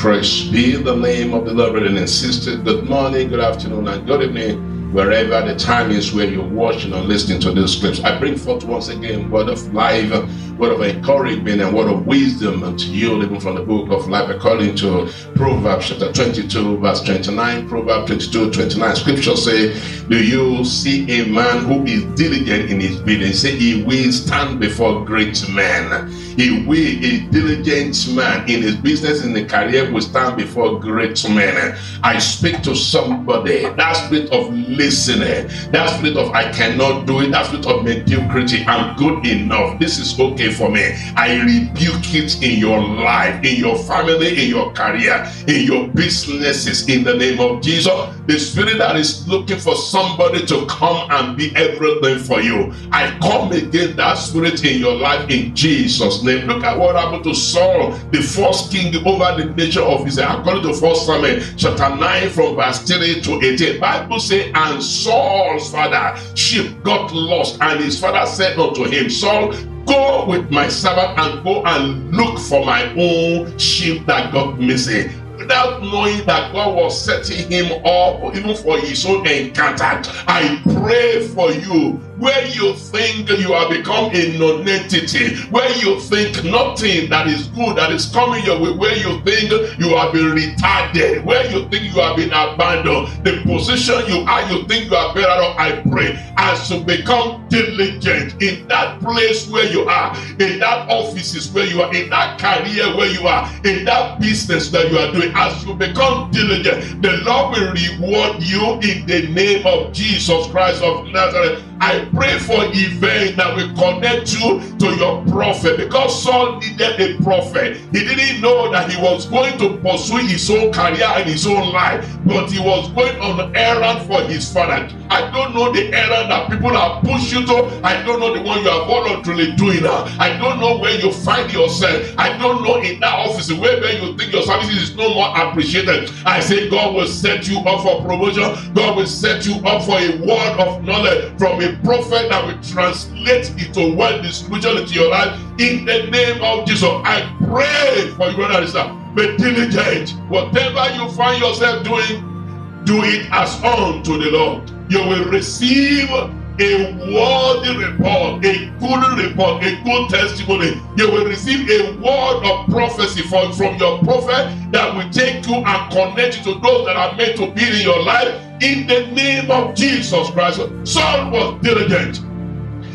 Praise be the name of the Lord, and sisters. Good morning, good afternoon, and good evening, wherever the time is where you're watching or listening to these clips. I bring forth once again word of life, word of encouragement, and word of wisdom unto you, living from the book of life, according to Proverbs chapter 22, verse 29. Proverbs 22, 29. Scripture say, Do you see a man who is diligent in his business? Say, He will stand before great men. He will, a diligent man in his business, in the career, will stand before great men. I speak to somebody. That spirit of listening, that spirit of I cannot do it, that spirit of mediocrity, I'm good enough. This is okay for me. I rebuke it in your life, in your family, in your career, in your businesses, in the name of Jesus. The spirit that is looking for somebody to come and be everything for you. I come against that spirit in your life in Jesus' name. Look at what happened to Saul, the first king over the nation of Israel. According to First Samuel chapter 9 from verse 3 to 18. Bible say, and Saul's father sheep got lost, and his father said unto him, Saul, go with my servant and go and look for my own sheep that got missing without knowing that God was setting him up even for his own encounter. I pray for you where you think you have become a non-entity, where you think nothing that is good that is coming your way, where you think you have been retarded, where you think you have been abandoned, the position you are, you think you are better off. I pray as you become diligent in that place where you are, in that offices where you are, in that career where you are, in that business that you are doing, as you become diligent, the Lord will reward you in the name of Jesus Christ of Nazareth. I pray for event that will connect you to your prophet because Saul needed a prophet. He didn't know that he was going to pursue his own career and his own life, but he was going on an errand for his father. I don't know the errand that people have pushed you to. I don't know the one you are voluntarily doing. I don't know where you find yourself. I don't know in that office where, where you think your services is no more appreciated. I say God will set you up for promotion. God will set you up for a word of knowledge from a prophet that will translate into word distribution into your life in the name of Jesus. I pray for you, brother and. Be diligent. Whatever you find yourself doing, do it as unto the Lord. You will receive a worthy report, a good report, a good testimony. You will receive a word of prophecy from, from your prophet that will take you and connect you to those that are meant to be in your life in the name of Jesus Christ. Saul was diligent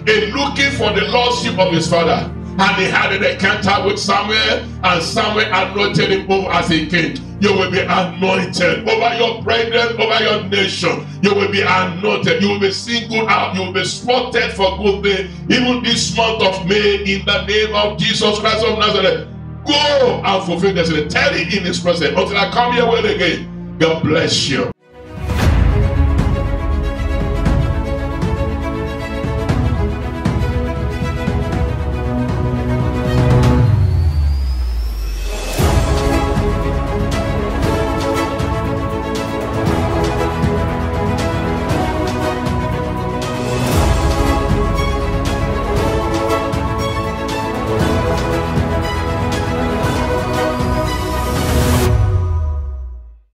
in looking for the lordship of his father. And he had an encounter with Samuel, and Samuel anointed him over as a king. You will be anointed over your brethren, over your nation. You will be anointed. You will be singled out. You will be spotted for good things. Even this month of May, in the name of Jesus Christ of Nazareth, go and fulfill destiny. Tell it in his presence until I come here well again. God bless you.